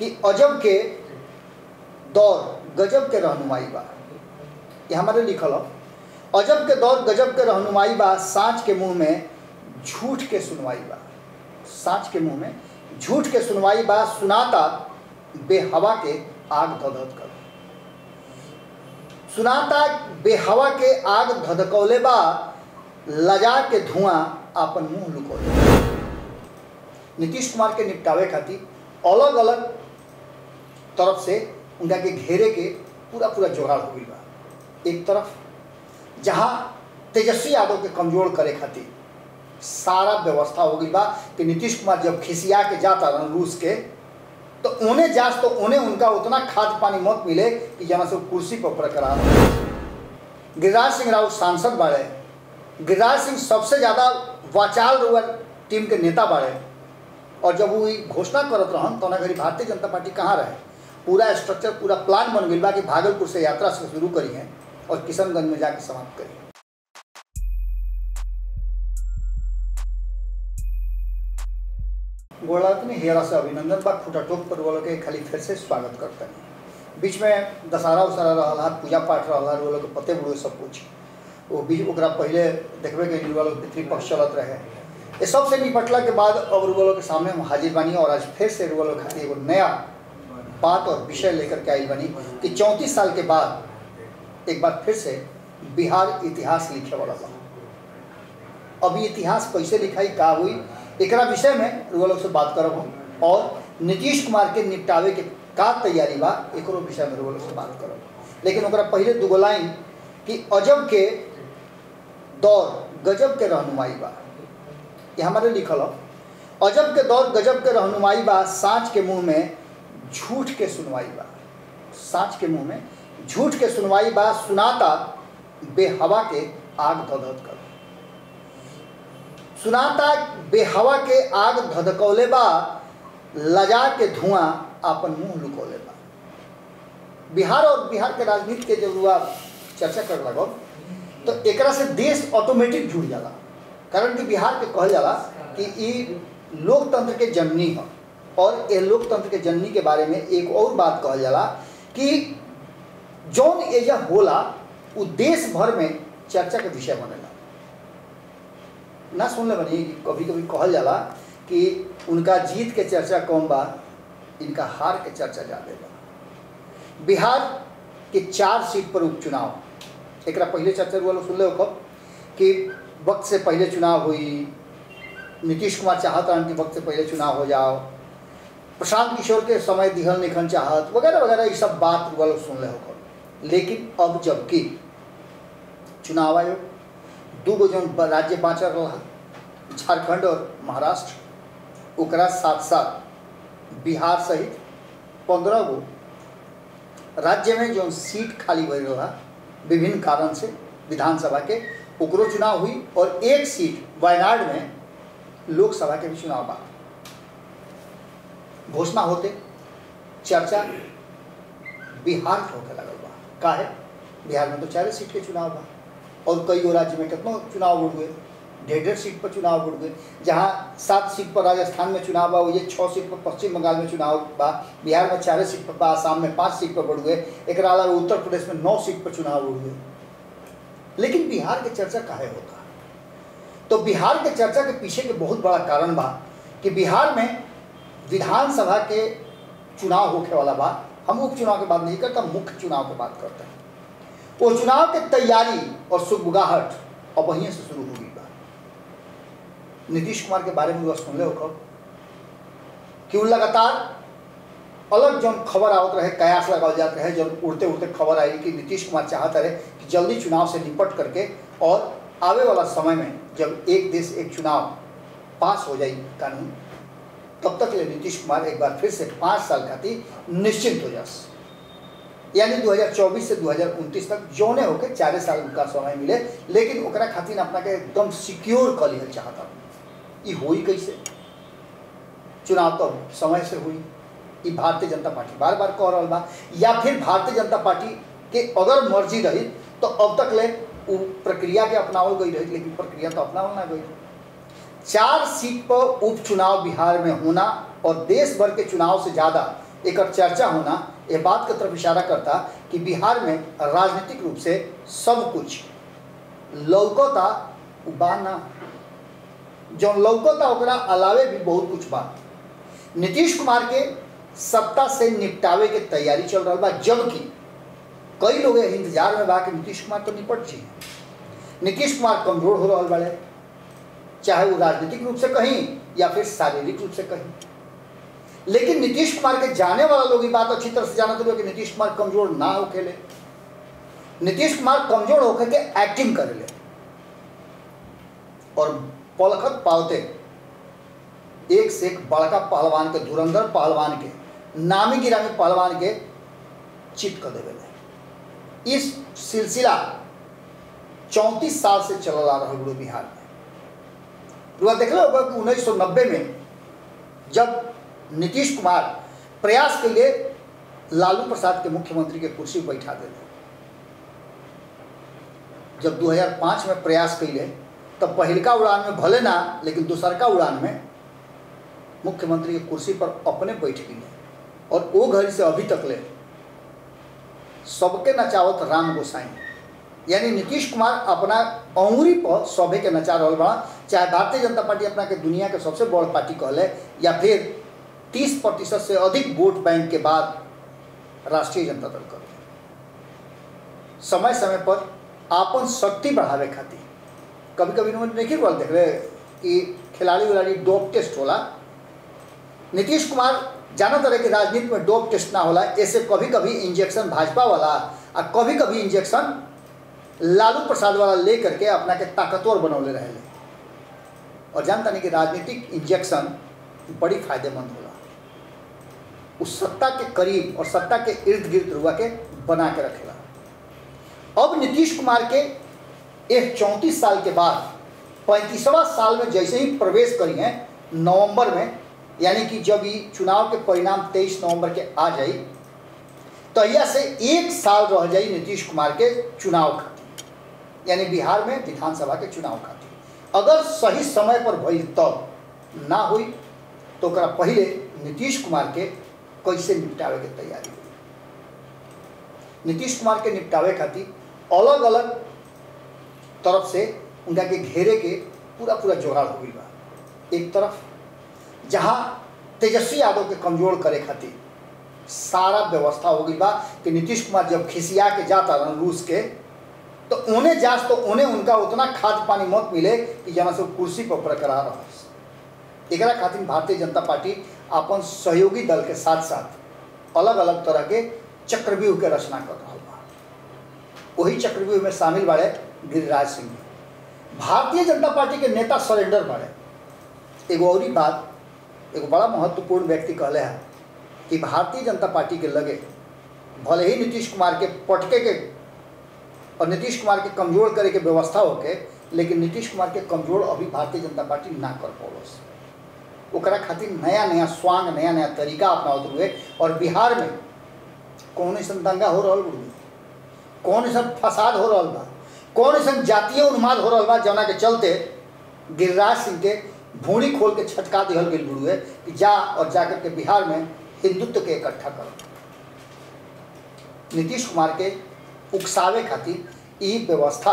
कि अजब के दौर, गजब के रहनुमाई बा। ये हमारे लिखल अजब के दौर, गजब के रहनुमाई बा, साँच के मुँह में झूठ के सुनवाई बा। साँच के मुँह में झूठ के सुनवाई बा, सुनाता बेहवा के आग धधत कर। सुनाता बेहवा के आग धधकौले बा, लजा के धुआँ अपन मुँह लुकौले नीतीश कुमार के निपटावे खातिर अलग अलग तरफ़ से उनका के घेरे के पूरा पूरा जोगाड़ हो गई बा एक तरफ़, जहाँ तेजस्वी यादव के कमज़ोर करे खातिर सारा व्यवस्था हो गई बा कि नीतीश कुमार जब खिसिया के जाता रहन रूस के तो उन्हें जास तो उन्हें उनका उतना खाद पानी मत मिले कि जहाँ से कुर्सी पर बरकरार। गिरिराज सिंह राउत सांसद बाड़े, गिरिराज सिंह सबसे ज़्यादा वाचाल रुआ टीम के नेता बाड़े। और जब वो घोषणा करत रहन तो घड़ी भारतीय जनता पार्टी कहाँ रहे? पूरा स्ट्रक्चर पूरा प्लान बन गई बा कि भागलपुर से यात्रा से शुरू करी है और किशनगंज में जाके समाप्त करी गोलात में हेरा से अभिनंदन बा खुटा टोक पर वो के खाली फिर से स्वागत करते हैं। बीच में दशहरा उशहरा रहा पूजा पाठ रहा वो लोग के पते बुढ़े सब कुछ। वो बीच ओकरा पहले देखबे के लोग पितृपक्ष चलत रहे। ये सबसे निपटला के बाद अब रुआ के सामने हम हाजिर बानी और आज फिर से रुआ लोग खातिर एगो नया बात और विषय लेकर के आई बनी कि चौंतीस साल के बाद एक बार फिर से बिहार इतिहास लिखे वाला बा अभी इतिहास कैसे लिखाई, का हुई, एकरा विषय में रुआ लोग से बात करब हम। और नीतीश कुमार के निपटावे के का तैयारी बा, एकरो विषय में रुआ लोग से बात करब। लेकिन पहले दूगो लाइन कि अजब के दौर, गजब के रहनुमाई बा। ये हमारे लिखल अजब के दौर, गजब के रहनुमाई बा साँच के मुँह में झूठ के सुनवाई बा। साँच के मुँह में झूठ के सुनवाई बा, सुनाता बेहवा के आग धधत कर। सुनाता बेहवा के आग धधकौले बा, लजा के धुआँ अपन मुँह लुकौले बा। बिहार और बिहार के राजनीति के जब हुआ चर्चा कर लगो तो एक से देश ऑटोमेटिक जुड़ जाला। कारण कि बिहार के कहल जाला कि लोकतंत्र के जननी है। और ये लोकतंत्र के जननी के बारे में एक और बात कहल जाला कि जौन एजा होला, उ देश भर में चर्चा के विषय बनेला। ना सुनले बनी कभी कभी कहल जाला कि उनका जीत के चर्चा कम बा, इनका हार के चर्चा ज़्यादा बा। बिहार के चार सीट पर उपचुनाव। एक पहले चर्चा हुआ सुन ले कब कि वक्त से पहले चुनाव हुई, नीतीश कुमार चाहता कि वक्त से पहले चुनाव हो जाओ। प्रशांत किशोर के समय दिहल निखन चाहत वगैरह वगैरह, ये सब बात लोग सुन ले हो लेकिन अब जबकि चुनाव आयोग दू गो जौन राज्य बाँचल रहा झारखंड और महाराष्ट्र, ओकरा साथ साथ बिहार सहित पंद्रह गो राज्य में जो सीट खाली भर रहा विभिन्न कारण से विधानसभा के, ओकरो चुनाव हुई और एक सीट वायनाड में लोकसभा के भी चुनाव बा। घोषणा होते, चर्चा बिहार के होके लगल बा काहे बिहार में तो चार सीट के चुनाव बा और कई राज्य में कितनों चुनाव उड़ गए डेढ़ डेढ़ सीट पर चुनाव उड़ गए जहाँ सात सीट पर राजस्थान में चुनाव बा ये छः सीट पर पश्चिम बंगाल में चुनाव बा बिहार में चार सीट पर बा आसाम में पाँच सीट पर बढ़ गए एक अलावा उत्तर प्रदेश में नौ सीट पर चुनाव उड़ गए लेकिन बिहार के चर्चा काहे होता? तो बिहार के चर्चा के पीछे के बहुत बड़ा कारण बा कि बिहार में विधानसभा के चुनाव होने वाला बा हम उपचुनाव की बात नहीं करता मुख्य चुनाव के बात करते हैं। वो चुनाव के तैयारी और सुगबुगाहट, अब वहीं से शुरू हो गई बा नीतीश कुमार के बारे में सुन ले कब कि वो लगातार अलग जौन खबर आवत रहे, कयास लगाल जाते रहे जब उड़ते उड़ते खबर आई कि नीतीश कुमार चाहते रहे कि जल्दी चुनाव से निपट करके और आवे वाला समय में जब एक देश एक चुनाव पास हो जाए कानून तब तक ले नीतीश कुमार एक बार फिर से पाँच साल खातिर निश्चिंत हो जास यानी 2024 से 2029 तक जौने होके चारे साल उनका समय मिले, लेकिन ओकरा खातिर अपना के एकदम सिक्योर कर लिहल चाहता ये हुई कैसे? चुनाव तो समय से हुई। ये भारतीय जनता पार्टी बार बार कह रहा बा। या फिर भारतीय जनता पार्टी के अगर मर्ज़ी रही तो अब तक ले प्रक्रिया के अपनावल गई रही, लेकिन प्रक्रिया तो अपनावल ना गई। चार सीट पर उपचुनाव बिहार में होना और देश भर के चुनाव से ज़्यादा एक चर्चा होना, यह बात की तरफ़ इशारा करता कि बिहार में राजनीतिक रूप से सब कुछ लौकता बा ना जो लौकता, ओकरा अलावे भी बहुत कुछ बा। नीतीश कुमार के सत्ता से निपटावे के तैयारी चल रहा बा, जबकि कई लोग इंतज़ार में बा कि नीतीश कुमार तो निपट जी नीतीश कुमार कमज़ोर हो रहा वाले चाहे वो राजनीतिक रूप से कहीं या फिर शारीरिक रूप से कहीं। लेकिन नीतीश कुमार के जाने वाला लोग बात अच्छी तरह से जानते हुए कि नीतीश कुमार कमज़ोर ना होके ले। नीतीश कुमार कमज़ोर होकर के एक्टिंग करे ले। और पलखत पावते एक से एक बड़का पहलवान के, धुरंधर पहलवान के नामी गिरामी पहलवान के चित कर देवे इस सिलसिला चौंतीस साल से चल आ रहा है बिहार। में रुआ देख होगा कि उन्नीस सौ नब्बे में जब नीतीश कुमार प्रयास के लिए लालू प्रसाद के मुख्यमंत्री के कुर्सी पर बैठा दिले जब 2005 में प्रयास कैले तब पहिलका उड़ान में भले ना, लेकिन दूसरका उड़ान में मुख्यमंत्री के कुर्सी पर अपने बैठ गए और वो घड़ी से अभी तक ले, सबके नचावत राम गोसाई। यानी नीतीश कुमार अपना अंगुरी पर सभे के नचा रहा बड़ा चाहे भारतीय जनता पार्टी अपना के दुनिया के सबसे बड़ पार्टी कहले, या फिर तीस प्रतिशत से अधिक वोट बैंक के बाद राष्ट्रीय जनता दल कर समय समय पर आपन शक्ति बढ़ावे खातिर। कभी कभी उन्होंने नहीं बोल देख रहे कि खिलाड़ी उलाड़ी डोप टेस्ट होला। नीतीश कुमार जानत रहे कि राजनीति में डोप टेस्ट ना होला, ऐसे कभी कभी इंजेक्शन भाजपा वाला और कभी कभी इंजेक्शन लालू प्रसाद वाला ले करके अपना के ताकतवर बनौले रहे और जानता नहीं कि राजनीतिक इंजेक्शन बड़ी फ़ायदेमंद होला। उस सत्ता के करीब और सत्ता के इर्द गिर्द रुआ के बना के रखेला। अब नीतीश कुमार के एक चौंतीस साल के बाद, पैंतीसवा साल में जैसे ही प्रवेश करी हैं, नवंबर में, यानी कि जब ये चुनाव के परिणाम तेईस नवंबर के आ जाई, तहिया से एक साल रह जाई नीतीश कुमार के चुनाव खातिर यानी बिहार में विधानसभा के चुनाव खातिर अगर सही समय पर भई तब तो ना हुई तो पहले नीतीश कुमार के कैसे निपटावे के तैयारी हुई। नीतीश कुमार के निपटावे खातिर अलग अलग तरफ़ से उनका के घेरे के पूरा पूरा जोगाड़ हो गई बा। एक तरफ़, जहाँ तेजस्वी यादव के कमज़ोर करे खातिर सारा व्यवस्था हो गई बा कि नीतीश कुमार जब खिसिया के जाता रहा रूस के तो उन्हें जास तो उन्हें उनका उतना खाद पानी मत मिले कि जना से कुर्सी पर बरकरार रह एक खातिर भारतीय जनता पार्टी अपन सहयोगी दल के साथ साथ अलग अलग तरह के चक्रव्यूह के रचना कर रहा बा। वही चक्रव्यूह में शामिल बाड़े गिरिराज सिंह। भारतीय जनता पार्टी के नेता सरेंडर बाड़े। एगो और बात, एगो बड़ा महत्वपूर्ण व्यक्ति कहले है कि भारतीय जनता पार्टी के लगे, भले ही नीतीश कुमार के पटके के और नीतीश कुमार के कमज़ोर करे के व्यवस्था होके, लेकिन नीतीश कुमार के कमज़ोर अभी भारतीय जनता पार्टी ना कर पौलस ओकरा खातिर नया नया स्वांग, नया नया तरीका अपनावत हुए, और बिहार में कौन ऐसा दंगा हो रहा बुढ़ी? कौन ऐसा फसाद हो रहा बा? कौन ऐसा जातीय उन्माद हो रहा बा जौना के चलते गिरिराज सिंह के भूड़ी खोल के छटका दिहल गई बुढ़ुए कि जा और जाकर के बिहार में हिंदुत्व के इकट्ठा करो। नीतीश कुमार के उकसावे खातिर ई व्यवस्था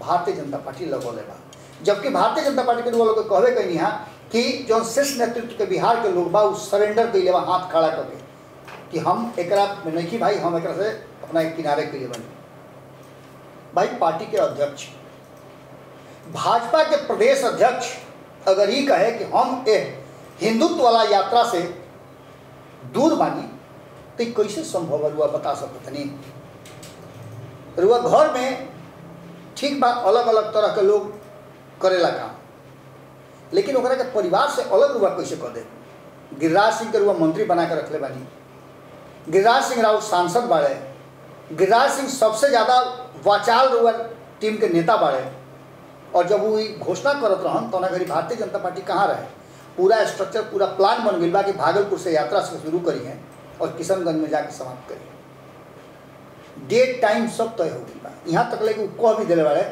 भारतीय जनता पार्टी लगौले बा। जबकि भारतीय जनता पार्टी के लोग कहवे कहीं यहाँ कि जो शीर्ष नेतृत्व के बिहार के लोग बा सरेंडर कैले बा, हाथ खड़ा करके। कि हम एक में नहीं कि भाई, हम एक से अपना एक किनारे के लिए बने। भाई, पार्टी के अध्यक्ष। भाजपा के प्रदेश अध्यक्ष अगर ये कहे कि हम एक हिंदुत्व वाला यात्रा से दूर बानी तो कैसे संभव है रुआ बता सकते नहीं रुआ घर में ठीक बा अलग अलग तरह के लोग करेला काम लेकिन के परिवार से अलग रुआ कैसे कर दे? गिरिराज सिंह के रुआ मंत्री बना के रखले बानी। गिरिराज सिंह राउत सांसद बाड़े। गिरिराज सिंह सबसे ज़्यादा वाचाल रुआ टीम के नेता बाड़े। और जब वो घोषणा करत रहन तो घड़ी भारतीय जनता पार्टी कहाँ रहे? पूरा स्ट्रक्चर पूरा प्लान बन गई बा कि भागलपुर से यात्रा से शुरू करी है और किशनगंज में जाके समाप्त करी डेट टाइम सब तय हो बा यहाँ तक ले कि वो कह भी दिले बाड़े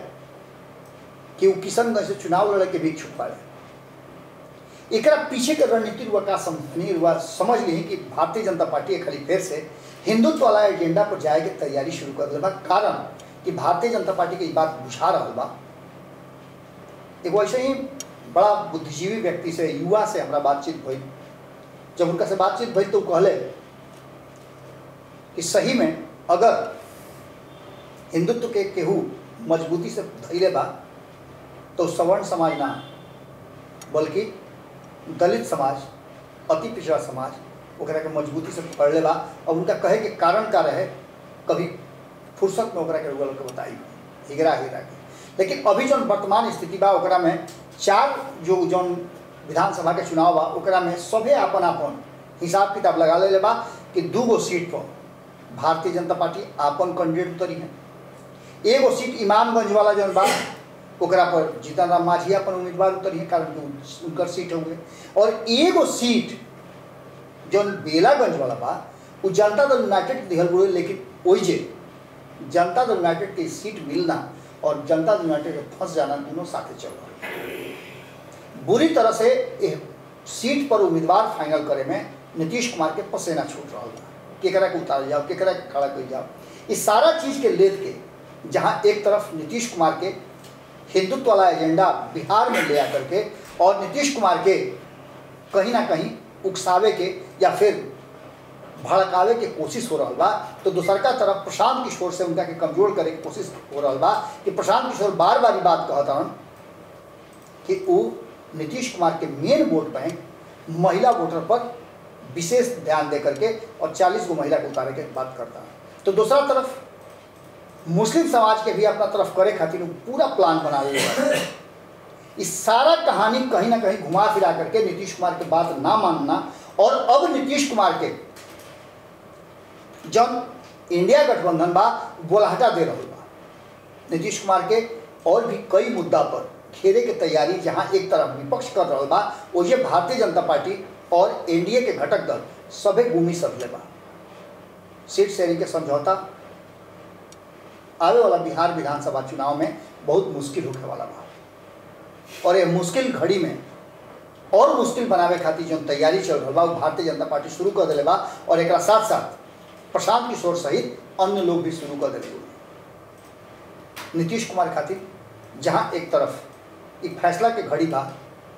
कि किशनगंज से चुनाव लड़े के भी इच्छुक बाड़े एकरा पीछे के रणनीति रुआ का समझनी रुआ समझ ली कि भारतीय जनता पार्टी खाली फिर से हिंदुत्व वाला एजेंडा पर जाए के तैयारी शुरू कर दिल कारण कि भारतीय जनता पार्टी के बात बुझा रहा बा एगो ऐसे ही बड़ा बुद्धिजीवी व्यक्ति से, युवा से हमारा बातचीत भई जब उनका से बातचीत भई तो कहले कि सही में अगर हिंदुत्व के केहू मजबूती से धैले बा तो सवर्ण समाज ना, बल्कि दलित समाज, अति पिछड़ा समाज, ओकरा के मजबूती से पकड़ले बा और उनका कहे के कारण का रहे, कभी फुर्सत में ओकरा के रुगल के बताई हिगरा हिगरा के। लेकिन अभी जो वर्तमान स्थिति बा, ओकरा में चार जो जौन विधानसभा के चुनाव बा, ओकरा में सभे आपन आपन हिसाब किताब लगा ले बा कि दू गो सीट पर भारतीय जनता पार्टी आपन कैंडिडेट उतरी है। एगो सीट इमामगंज वाला जौन बा, ओकरा पर जीतन राम मांझी अपन उम्मीदवार उतरी है कारण कि उनकर सीट हो गए और एगो सीट जौन बेलागंज वाला बा, उ जनता दल यूनाइटेड के दिहल गुड़े, लेकिन ओइजे जनता दल यूनाइटेड के सीट मिलना और जनता दल यूनाइटेड के फंस जाना दोनों साथे चल रहा बुरी तरह से एह सीट पर उम्मीदवार फाइनल करे में नीतीश कुमार के पसेना छूट रहा बा। केकरा के उतार जाओ, केकरा के खड़ा कर जाओ। इस सारा चीज़ के लेद के जहाँ एक तरफ़ नीतीश कुमार के हिंदुत्व वाला एजेंडा बिहार में ले आकर के और नीतीश कुमार के कहीं ना कहीं उकसावे के या फिर भड़कावे के कोशिश हो रहा बा तो दूसरका तरफ़ प्रशांत किशोर से उनका के कमज़ोर करे के कोशिश हो रहा बा कि प्रशांत किशोर बार बार ये बात कहता हन कि वो नीतीश कुमार के मेन वोट बैंक महिला वोटर पर विशेष ध्यान दे करके और 40 गो महिला को उतारे के बात करता है। तो दूसरा तरफ़ मुस्लिम समाज के भी अपना तरफ़ करे खातिर पूरा प्लान बना ले इस सारा कहानी कहीं ना कहीं घुमा फिरा करके नीतीश कुमार के बात ना मानना और अब नीतीश कुमार के जब इंडिया गठबंधन बा बोलहटा दे रहा बा। नीतीश कुमार के और भी कई मुद्दा पर घेरे के तैयारी जहाँ एक तरफ़ विपक्ष कर रहा बा ओजे भारतीय जनता पार्टी और एनडीए के घटक दल सभे भूमि सधले बा। सीट शेयरिंग के समझौता आवे वाला बिहार विधानसभा चुनाव में बहुत मुश्किल होने वाला बा। और ये मुश्किल घड़ी में और मुश्किल बनावे खातिर जो तैयारी चल रहा बा भारतीय जनता पार्टी शुरू कर दिले बा और एक साथ साथ प्रशांत किशोर सहित अन्य लोग भी शुरू कर दिले नीतीश कुमार खातिर जहाँ एक तरफ़ एक फैसला के घड़ी बा,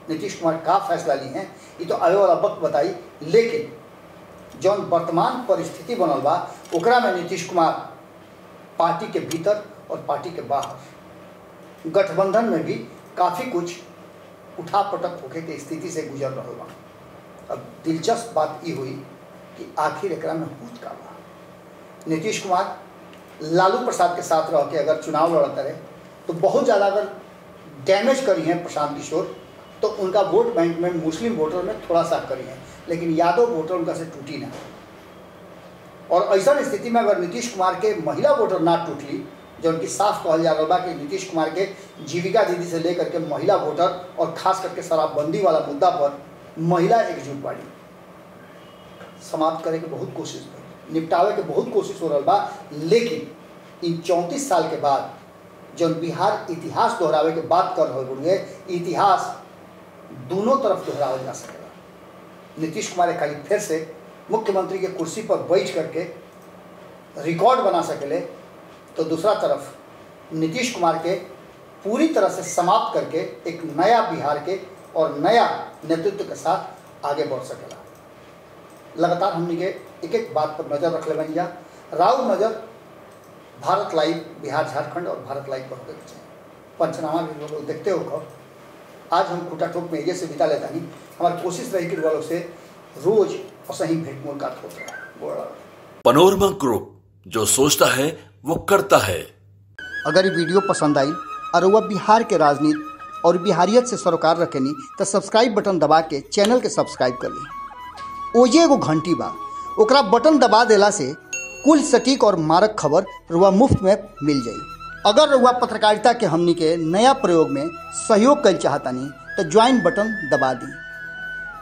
नीतीश कुमार का फैसला ली हैं ये तो आवे वाला वक्त बताई, लेकिन जौन वर्तमान परिस्थिति बनल बा, ओकरा में नीतीश कुमार पार्टी के भीतर और पार्टी के बाहर। गठबंधन में भी काफ़ी कुछ उठा पटक होके के स्थिति से गुजर रहा बा अब दिलचस्प बात ये हुई कि आखिर एकरा में होत का बा। नीतीश कुमार लालू प्रसाद के साथ रह के अगर चुनाव लड़ता रहे तो बहुत ज़्यादा अगर डैमेज करी हैं प्रशांत किशोर तो उनका वोट बैंक में मुस्लिम वोटर में थोड़ा सा करी है, लेकिन यादव वोटर उनका से टूटी ना। और ऐसा स्थिति में अगर नीतीश कुमार के महिला वोटर ना टूटली जो उनकी साफ़ कहल जा रहा बा कि नीतीश कुमार के जीविका दीदी से लेकर के महिला वोटर और खास करके शराबबंदी वाला मुद्दा पर महिला एकजुट बाड़ी। समाप्त करे के बहुत कोशिश निपटावे के बहुत कोशिश हो रहा बा, लेकिन इन चौंतीस साल के बाद जौन बिहार इतिहास दोहरावे के बात कर रहे बुढ़े इतिहास दोनों तरफ़ दोहरावल जा सकेगा नीतीश कुमार एक फिर से मुख्यमंत्री के कुर्सी पर बैठ करके रिकॉर्ड बना सकेले तो दूसरा तरफ़ नीतीश कुमार के पूरी तरह से समाप्त करके एक नया बिहार के और नया नेतृत्व के साथ आगे बढ़ सकेला। लगातार हमने के एक एक बात पर नज़र रख ले जा राव नज़र भारत लाइव बिहार झारखंड और भारत लाइव पर चाहिए पंचनामा भी लोग देखते हो आज हम खुटा ठोक में ये से बिता लेता नहीं। हमारी कोशिश रही कि वालों से रोज और सही भेंट मुलाकात होता है पनोरमा ग्रुप जो सोचता है वो करता है। अगर ये वीडियो पसंद आई और वह बिहार के राजनीति और बिहारियत से सरोकार रखेनी तो सब्सक्राइब बटन दबा के चैनल के सब्सक्राइब कर ली। ओजे एगो घंटी बा ओकरा बटन दबा देला से कुल सटीक और मारक खबर रुआ मुफ़्त में मिल जाई। अगर रुआ पत्रकारिता के हमनी के नया प्रयोग में सहयोग कर चाहतानी तो ज्वाइन बटन दबा दी।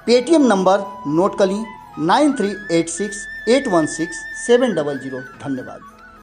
पेटीएम नंबर नोट कर ली nine three eight six eight one six seven double zero. धन्यवाद।